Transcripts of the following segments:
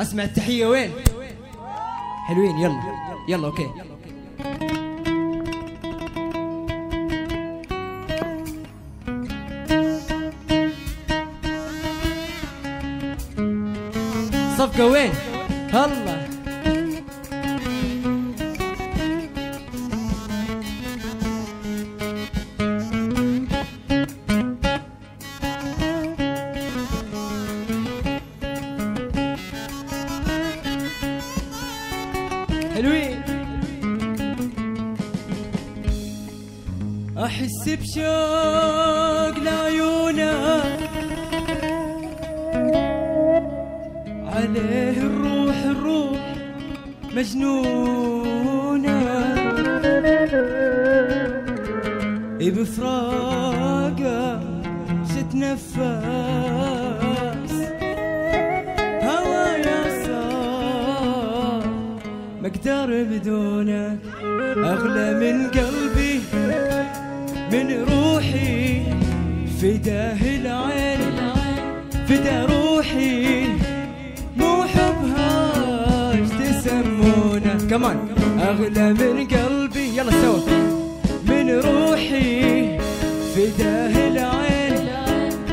أسمع التحية وين؟ حلوين يلا يلا أوكي. صفقة وين؟ الله. حلوين. أحس بشوق لعيونك عليه الروح الروح مجنونة. بفراقة ستنفس ما أقدر بدونك أغلى من قلبي من روحي. فداه العين فدا روحي. مو حبها تسمونه كمان أغلى من قلبي. يلا سوا. من روحي. فداه العين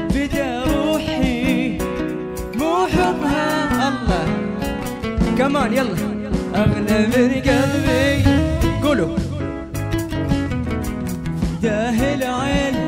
فدا روحي. مو حبها. الله. كمان يلا. اغلى من قلبي. قولوا. فداه العين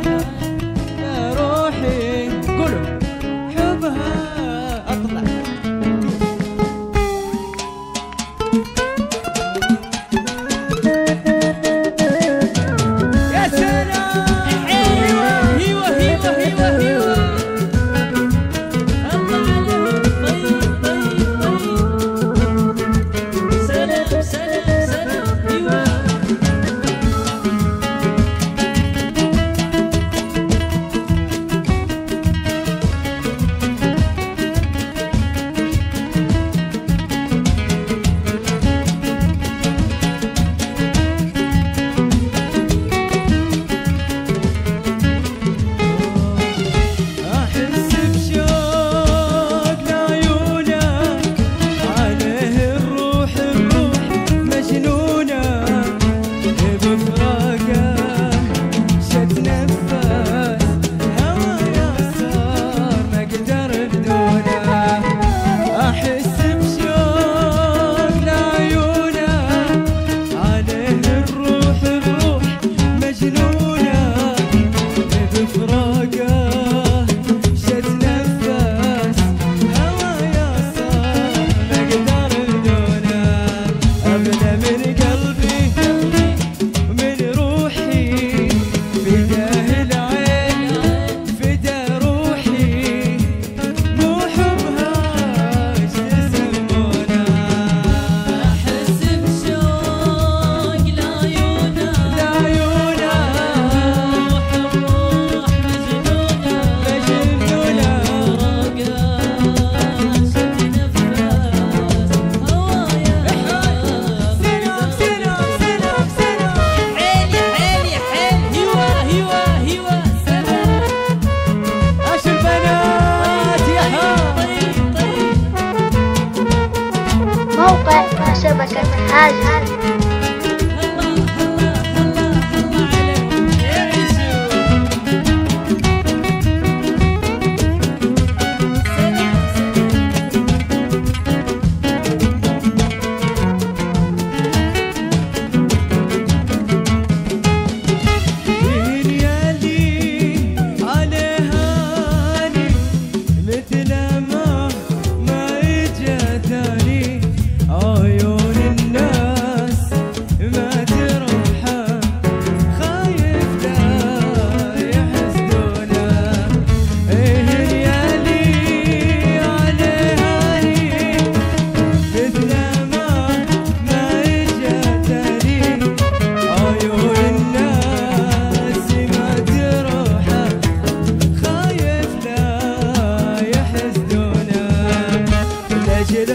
موقع شبكة هاج يلي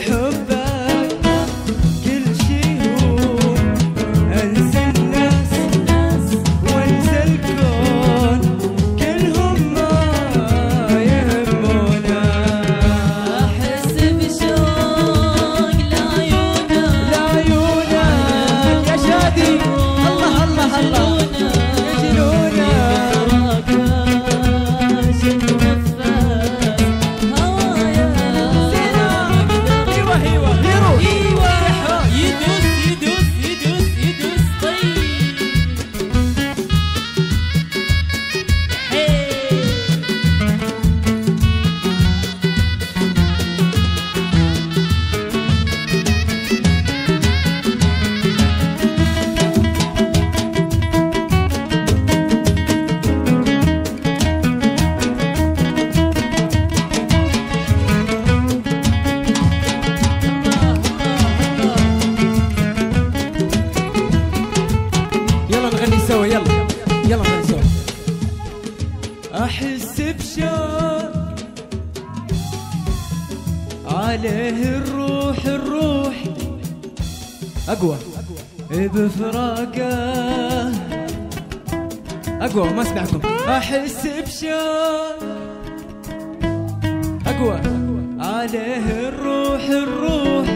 her. الروح الروح. أقوى. بفراقه أقوى ما سمعكم أحس بشوق. أقوى. عليه الروح الروح.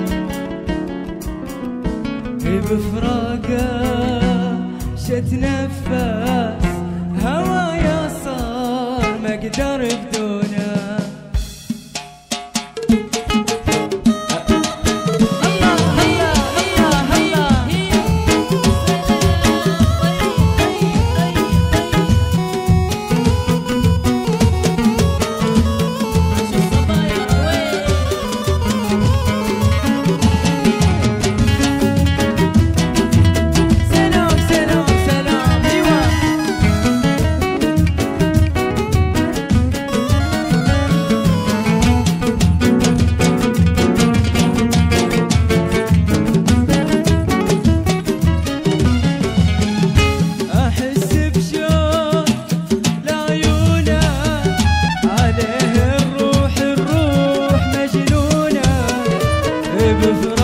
بفراقه شتنفس. عليه